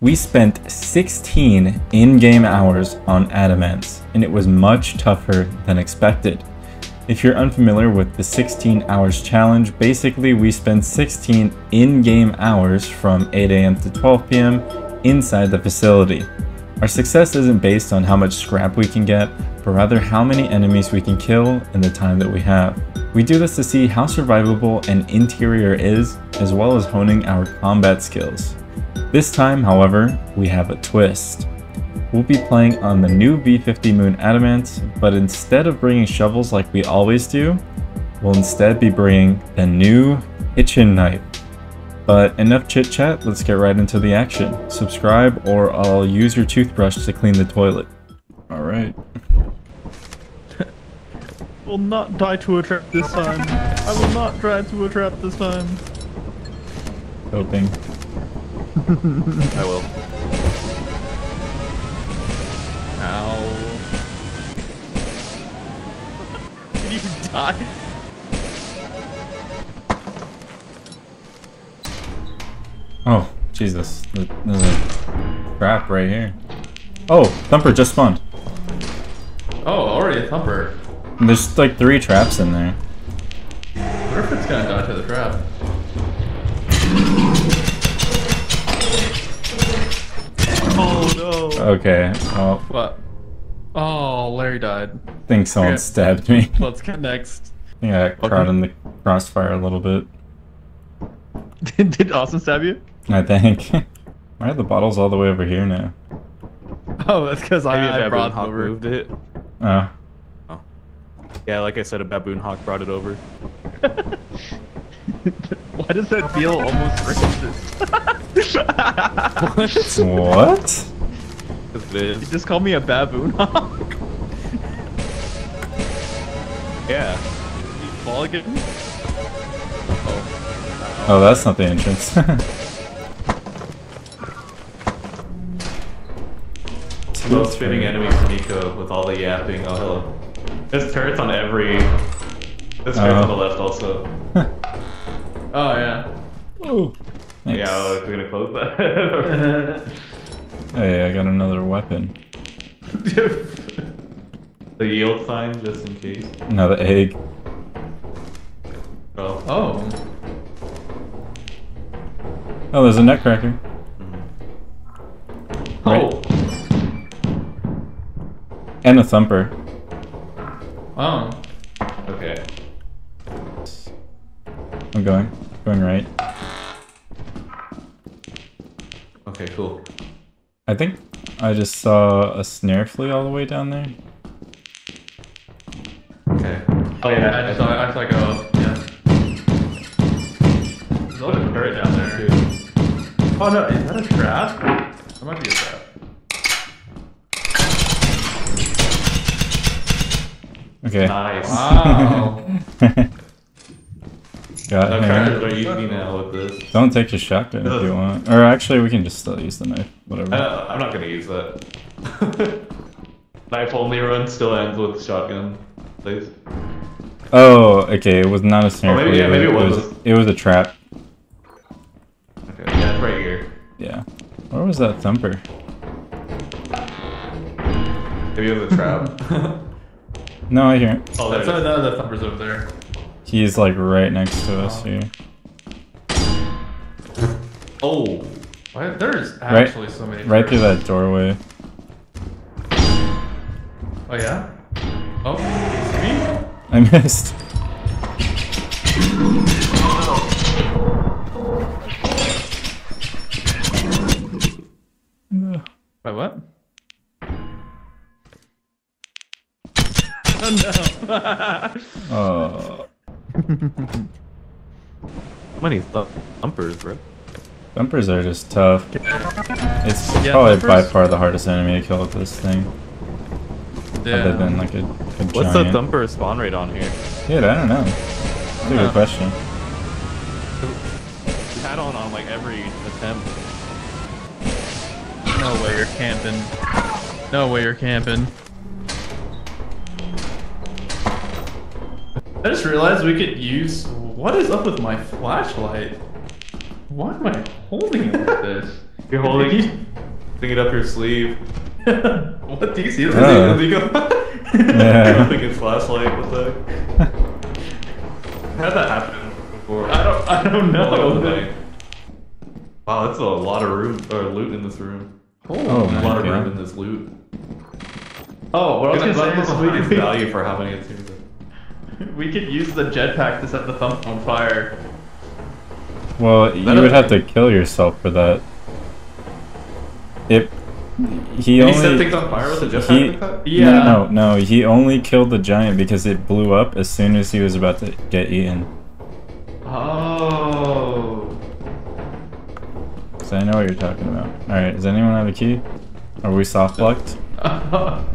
We spent 16 in-game hours on Adamance, and it was much tougher than expected. If you're unfamiliar with the 16 hours challenge, basically we spend 16 in-game hours from 8 a.m. to 12 p.m. inside the facility. Our success isn't based on how much scrap we can get, but rather how many enemies we can kill in the time that we have. We do this to see how survivable an interior is, as well as honing our combat skills. This time, however, we have a twist. We'll be playing on the new v50 Moon Adamance, but instead of bringing shovels like we always do, we'll instead be bringing the new kitchen knife. But enough chit chat, let's get right into the action. Subscribe or I'll use your toothbrush to clean the toilet. Alright. will not die to a trap this time. I will not die to a trap this time. Hoping. I will. Ow. Did you die? Oh, Jesus. There's a trap right here. Oh, Thumper just spawned. Oh, already a thumper. There's like three traps in there. What if it's gonna die to the trap? Oh no. Okay, well, What? Oh, Larry died. I think someone Okay. stabbed me. Let's get next. Yeah, I got caught in the crossfire a little bit. did, did Austin stab you? I think. Why are the bottles all the way over here now? Oh, that's because Maybe I, a I brought baboon hawk over. moved it. Oh. oh. Yeah, like I said, a baboon hawk brought it over. Why does that feel almost racist? What? Because it You just call me a baboon? Yeah. You fall again? Oh. Oh, that's not the entrance. Most fitting enemy for Nico with all the yapping. Oh, hello. There's turrets on every. There's turrets on the Oh. left also. Oh, yeah. oh. Thanks. Yeah, oh, we're gonna close that. Hey, I got another weapon. the yield sign, just in case. Another egg. Oh. Oh. Oh, there's a nutcracker. Oh. Right. Oh. And a thumper. Oh. I'm going. Going right. Okay, cool. I think I just saw a snare flea all the way down there. Okay. Oh, yeah, I just saw, I saw it go up. Yeah. There's also a turret down there. Too. Oh, no, is that a trap? That might be a trap. Okay. Nice. Wow. got No him. crackers are easy now with this. Don't take your shotgun if you want. Or actually, we can just still use the knife. Whatever. Uh, I'm not gonna use that. Knife only run still ends with shotgun. Please. Oh, okay. It was not a snare Oh, maybe- yeah, maybe it was. was. It was a trap. Okay, yeah, right here. Yeah. Where was that thumper? Maybe it was a trap. No, I hear him. oh, there That's it is. the other thumper's over there. He's like right next to us Oh. here. Oh. Why, there's Right- actually so many. Right through that doorway. Oh, yeah? Oh, me? I missed. Wait, what? oh, no. Oh, How many th thumpers, bro? thumpers are just tough. It's Yeah, probably by far the hardest enemy to kill with this thing. Other than like a, a What's the giant. thumper spawn rate on here? Dude, I don't know. That's a know. good uh, question. Had on on like every attempt. No way you're camping. No way you're camping. I just realized we could use. What is up with my flashlight? Why am I holding it like this? You're holding, thing it up your sleeve. what do you see? Oh. Yeah. Holding his flashlight. What the? heck? Had that happen before? I don't. I don't Like, know. on the night. Wow, that's a lot of room or loot in this room. Oh a lot of room in this loot. Oh, what I was That's gonna that's say a is nice value for having it too. we, we could use the jetpack to set the thump on fire. Well, you would have to kill yourself for that. If he only you set things on fire with a jetpack he? Yeah. No, no, no. He only killed the giant because it blew up as soon as he was about to get eaten. Oh. So I know what you're talking about. All right, does anyone have a key? Are we soft locked? oh,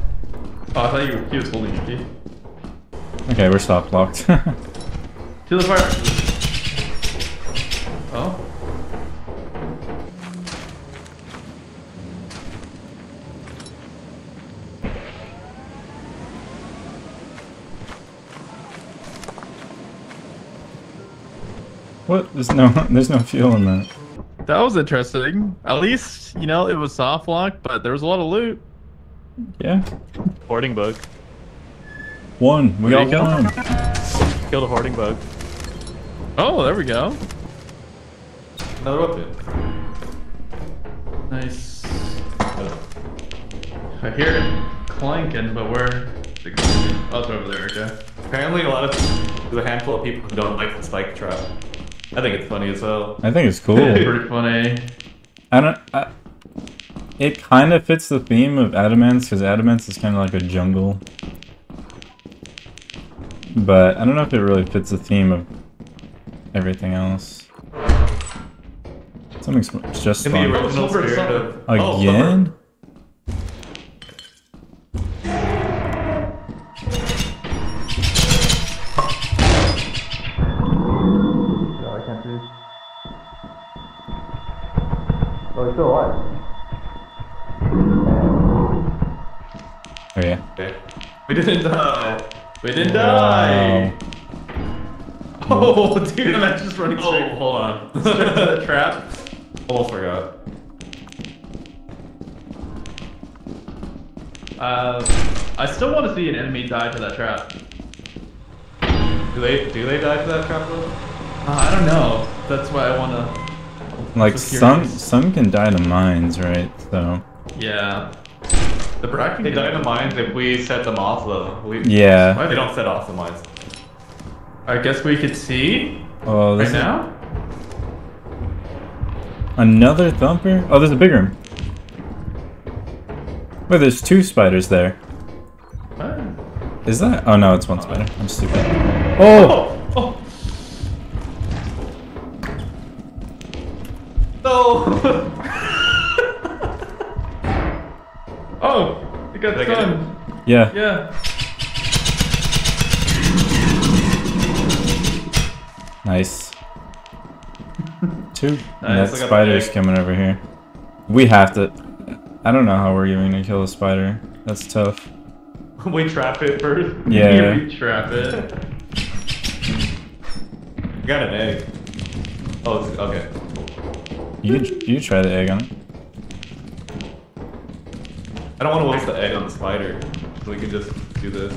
I thought you were, he was holding your key. Okay, we're soft locked. To the fire. Oh. what? There's no, there's no fuel in that. That was interesting. At least, you know, it was soft lock, but there was a lot of loot. Yeah, Hoarding bug. One. We There got you go. one. Killed a hoarding bug. Oh, there we go. Another weapon. Nice. I hear it clanking, but where? Oh, it's over there, okay. Apparently, a lot of there's a handful of people who don't like the spike trap. I think it's funny as hell. I think it's cool. Pretty funny. I don't. I, it kind of fits the theme of Adamance because Adamance is kind of like a jungle. But I don't know if it really fits the theme of everything else. Something's just In the fun. original Silver spirit Sun. of Again? Oh, I can't see. Oh, he's still alive. Oh yeah. Okay. We didn't die. We didn't die. Oh, dude, I'm just running Oh, straight, hold on. straight to the trap. Almost forgot. Uh, I still want to see an enemy die to that trap. Do they do they die to that trap though? Uh, I don't know. That's why I want to. Like some some can die to mines, right? So Yeah. The Bracken They can die to mines if we set them off though. We, yeah. They don't set off the mines. I guess we could see Oh, this right is now. another thumper. Oh, there's a big room. Wait, there's two spiders there. What? Is that? Oh no, it's one spider. I'm stupid. Oh, oh! Yeah. Yeah. Nice. Two Nice, I spiders coming over here. We have to. I don't know how we're even gonna kill a spider. That's tough. we trap it first. Yeah. You trap it. We got an egg. Oh, it's, okay. You you try the egg on it. I don't want to waste the egg on the spider. We can just do this.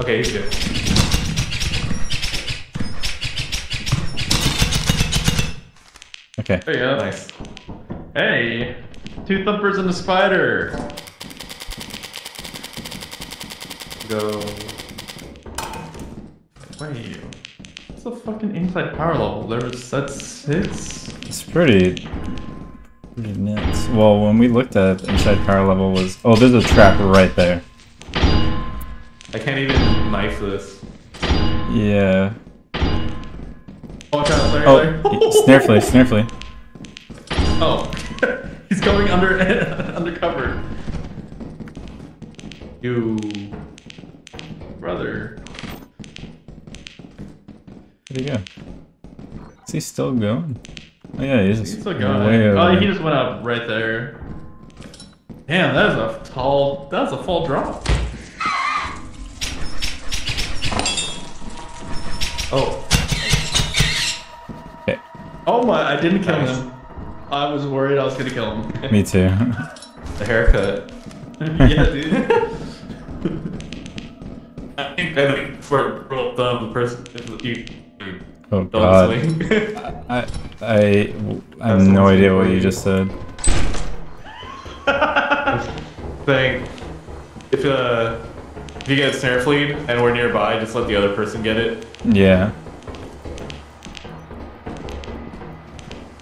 Okay, he's good. Okay. There you go. Nice. Hey, two thumpers and a spider. Go. Wait, what's the fucking inside power level? There's that's six. It's pretty. Well, when we looked at it, inside power level was. Oh, there's a trap right there. I can't even knife this. Yeah. Oh, Watch out, there, Oh, there. snare flea, snare flea. Oh, he's going under undercover, You. brother. Where'd he go? Is he still going? Oh yeah, he is. He's a guy. Way over oh, he just went up right there. Damn, that is a tall. That's a full drop. Oh. Okay. Oh my! I didn't kill him. I was worried I was gonna kill him. Me too. The haircut. yeah, dude. I think, I think for rule of thumb, the person if you Oh don't god. swing. I, I, I have no idea what you you. just said. thing. If uh, if you get a snare fleed and we're nearby, just let the other person get it. Yeah.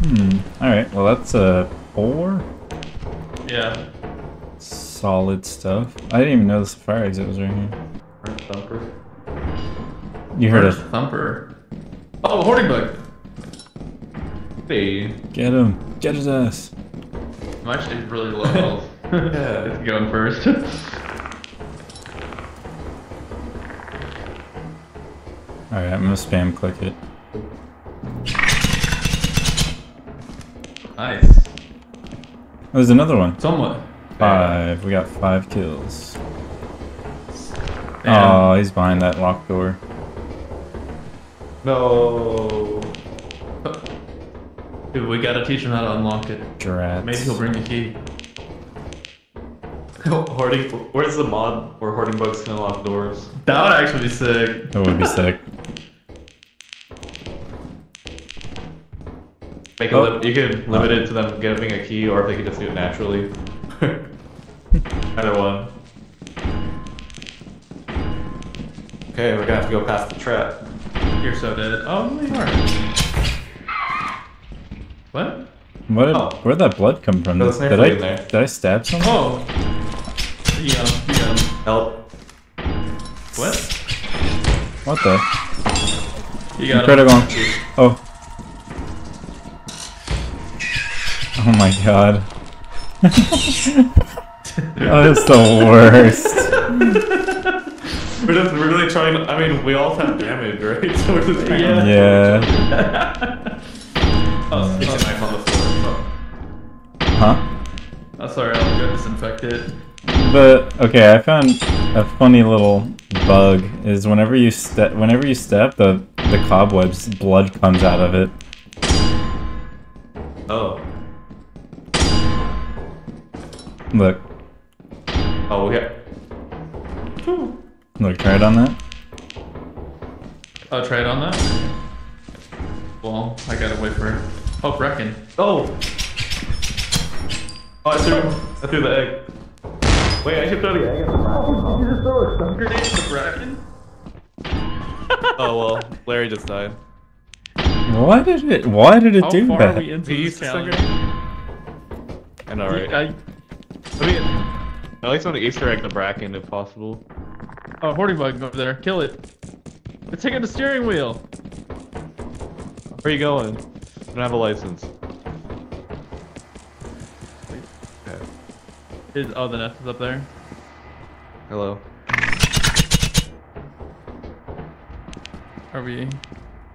Hmm. Alright, well that's a four. yeah. Solid stuff. I didn't even know the fire exit was right here. Thumper. You heard Where's it. Thumper? Oh, hoarding bug. Hey. Get him. Get his ass. I'm actually really low health. Yeah. It's going first. Alright, I'm gonna spam click it. nice. Oh, there's another one. Somewhat. Five. We got five kills. Damn. Oh, he's behind that locked door. No. Dude, we gotta teach him how to unlock it. Drats. Maybe he'll bring the key. hoarding. Where's the mod where hoarding bugs can unlock doors? That would actually be sick. That would be sick. Make a Oh. lim- you could limit it to them giving a key, or if they could just do it naturally. Either one. Okay, we're gonna have to go past the trap. You're so dead. Oh, no, you are. What? What did, Oh. where'd that blood come from? There's Did, I food in there. did I stab someone? Oh. You got him. You got him. Help. What? What the? You got him. Incredible. Oh. Oh my god. that is the worst. We're just really trying. I mean, we all have damage, right? So we're just trying to Yeah. Oh, get your oh, knife on the floor. Oh. Huh? oh, sorry, I'll go disinfect it. But okay, I found a funny little bug. Is whenever you step, whenever you step, the the cobwebs blood comes out of it. Oh. Look, Oh, yeah. look, try it on that. Oh, try it on that? Well, I gotta wait for it. Oh, Bracken. Oh. Oh, I threw, I threw the egg. Wait, I should throw the egg. in the ground. You just throw a stun grenade to Bracken? Oh well, Larry just died. Why did it? Why did it How do far that? are we into this used to suck challenge? I know, right? I, I mean, at least on the Easter egg the bracken if possible. Oh, hoarding bug over there. Kill it. It's taking the steering wheel. Where are you going? I don't have a license. Okay. Is, oh, the nest is up there. Hello. Are we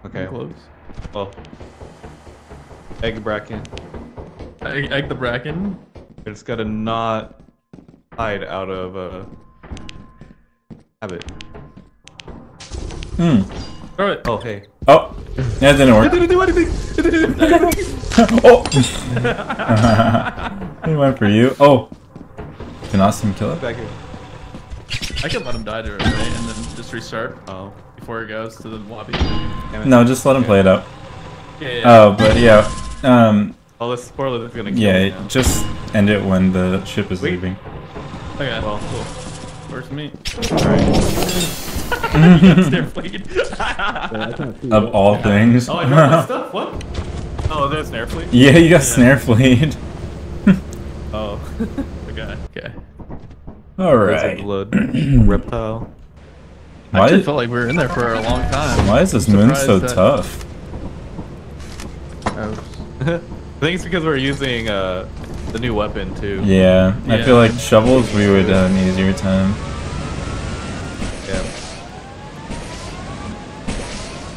Okay. close? Well. Egg bracken. Egg, egg the Bracken. It's gotta not hide out of uh habit. Hmm. Throw it. Oh hey. Oh, that didn't work. didn't do anything. It didn't do anything. oh. it went for you. Oh. Can Austin kill it? Back here. I can let him die to it, right? And then just restart Oh. before he goes to the lobby. No, just let him play it out. Yeah, yeah. Oh, but yeah. Um. Oh, this spoiler is gonna kill Yeah. me now. Just end it when the ship is Wait. leaving. okay, well. cool. Where's me? Stair fleet. Of all things. Oh, I dropped my stuff. What? Oh, there's snare flea. Yeah, you got snare flea. Oh. okay. Okay. All There's a blood reptile. I Why, actually is- felt like we were in there for a long time. why is this moon so that- tough? I think it's because we're using uh the new weapon too. Yeah, I feel like shovels we would have an easier time. Yeah.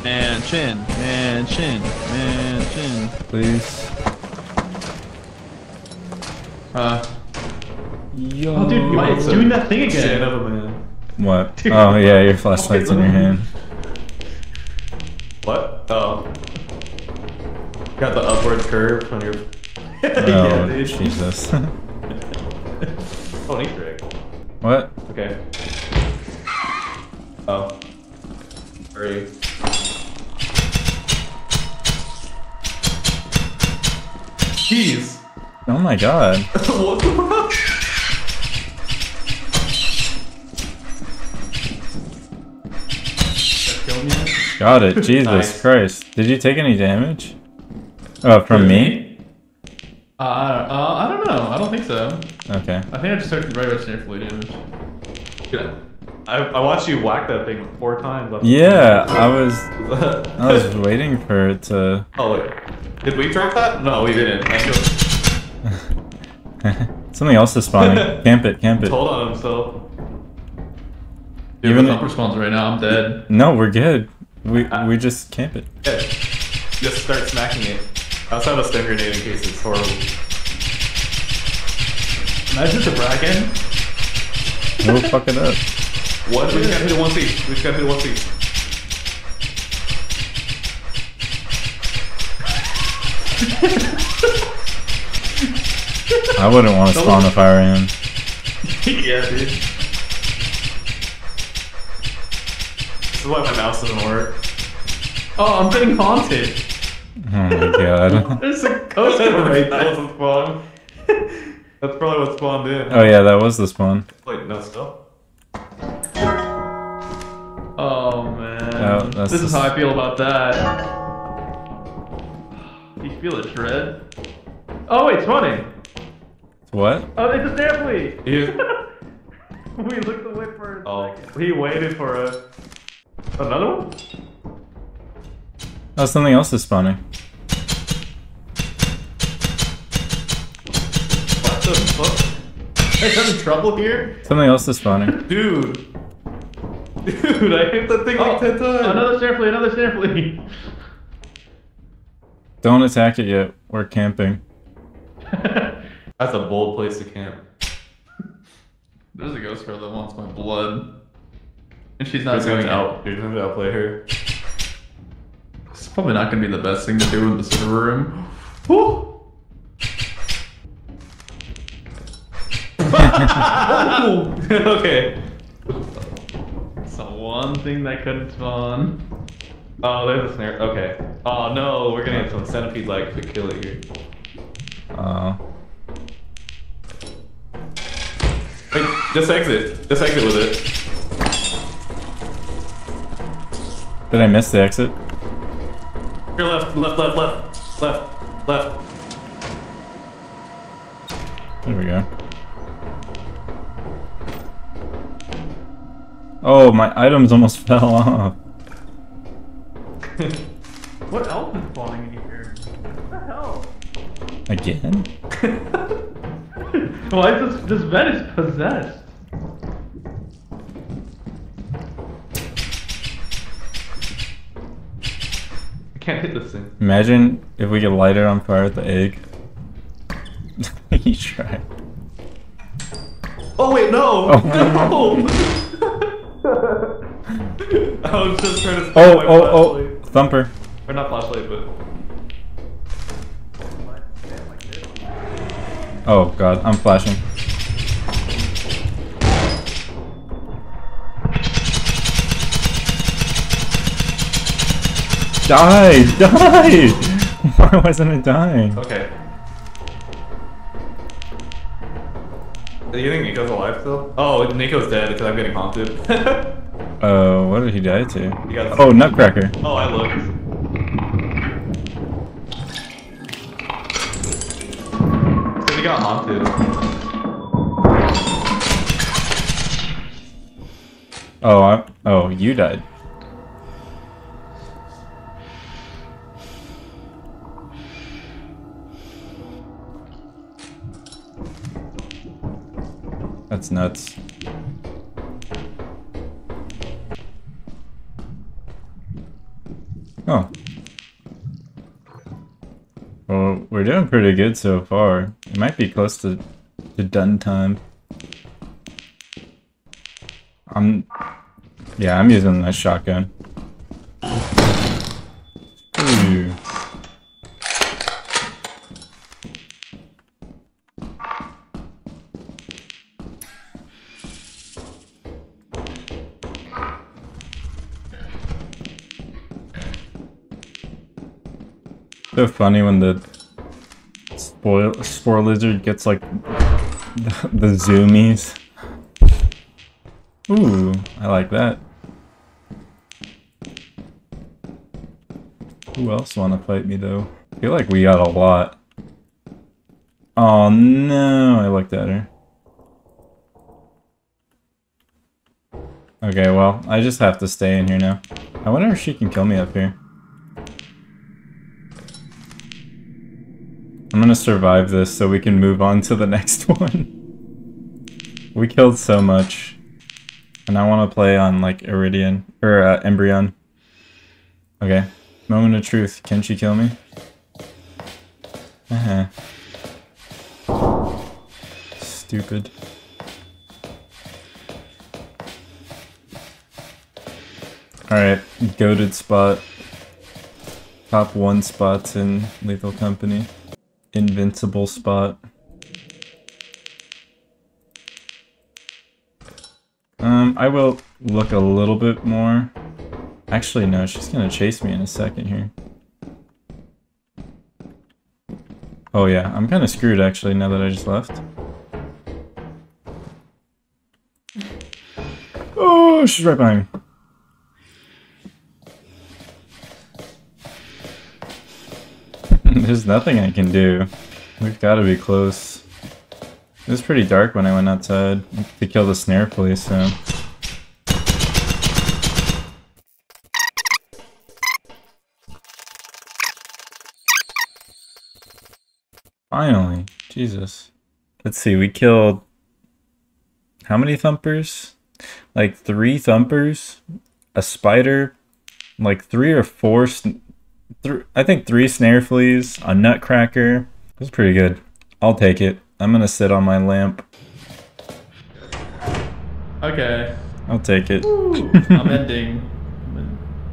Man, chin. Man, chin. Man, chin. Please. Uh, Yo. oh, dude, why it's doing that thing again? of a man. What? Oh yeah, your flashlight's in your hand. What? Oh. Got the upward curve on your. Oh, dude. Jesus. Oh, an Easter egg. what? Okay. Oh. Hurry. Jeez. Oh my god. what the fuck? That killed me. Got it. Jesus Nice. Christ. Did you take any damage? Oh, from me? Uh, uh, I don't know. I don't think so. Okay. I think I just took regular snare fluid damage. Yeah. I, I watched you whack that thing four times. Yeah, I was I was waiting for it to oh, wait. Did we drop that? No, we didn't. I feel- Something else is spawning. camp it, camp it. Hold on himself. Dude, Even- Even thumper spawns right now. I'm dead. No, we're good. We we just camp it. Yeah. Just start smacking it. I also have a stun grenade in case it's horrible. Imagine the bracken. We'll fuck it up. What? We just gotta hit it once each. We just gotta hit it once each. I wouldn't want to spawn if I were him. yeah, dude. This is why my mouse doesn't work. Oh, I'm getting haunted. Oh my god. There's a ghost right there. that wasn't spawn. That's probably what spawned in. Oh yeah, that was the spawn. Wait, no, still? Oh man. Oh, that's this is how I feel about that. You feel it, Shred? Oh wait, it's spawning. What? Oh, it's a snare flea. We looked away for a Oh, second. he waited for a another one. Oh, something else is spawning. The fuck? Hey, having trouble here? Something else is spawning. Dude. Dude, I hit that thing like 10 times. Oh, Another snare flea, another snare flea. Don't attack it yet. We're camping. That's a bold place to camp. There's a ghost girl that wants my blood. And she's not Who's going to out? You're going to outplay her. It's probably not gonna be the best thing to do in the server room. Woo! okay. The one thing that couldn't spawn. Oh, there's a snare. Okay. Oh no, we're gonna have some centipede like if we kill it here. Oh. Wait, just exit. Just exit with it. Did I miss the exit? Here, left, left, left, left, left, left. There we go. Oh, my items almost fell off. What else is falling in here? What the hell? Again? Why is this this bed is possessed? I can't hit this thing. Imagine if we could light it on fire with the egg. you tried. Oh wait, no! Oh. no! I was just trying to. Oh, oh, oh! Thumper. Or not flashlight, but. Oh god, I'm flashing. Die! Die! Why wasn't it dying? Okay. Do you think Nico's alive still? Oh, Nico's dead because I'm getting haunted. Uh, what did he die to? Oh, Nutcracker. oh, I looked. He got haunted. Oh, I, oh, you died. That's nuts. Oh. Well, we're doing pretty good so far. It might be close to, to done time. I'm yeah, I'm using that shotgun. Funny when the spoil spore lizard gets like the, the zoomies. Ooh, I like that. Who else want to fight me though? I feel like we got a lot. Oh no, I looked at her. Eh? Okay, well, I just have to stay in here now. I wonder if she can kill me up here. I'm gonna survive this so we can move on to the next one. we killed so much. And I want to play on, like, Iridian, or uh, Embrion. Okay. Moment of truth. Can she kill me? Uh huh. Stupid. Alright, goaded spot. Top one spots in Lethal Company. Invincible spot. Um, I will look a little bit more. Actually, no, she's gonna chase me in a second here. Oh yeah, I'm kind of screwed actually now that I just left. Oh, she's right behind me. There's nothing I can do. We've got to be close. It was pretty dark when I went outside to kill the snare police, so... Finally. Jesus. Let's see, we killed... How many thumpers? Like three thumpers, a spider, like three or four th I think three snare fleas, a nutcracker. That's pretty good. I'll take it. I'm gonna sit on my lamp. Okay. I'll take it. I'm ending.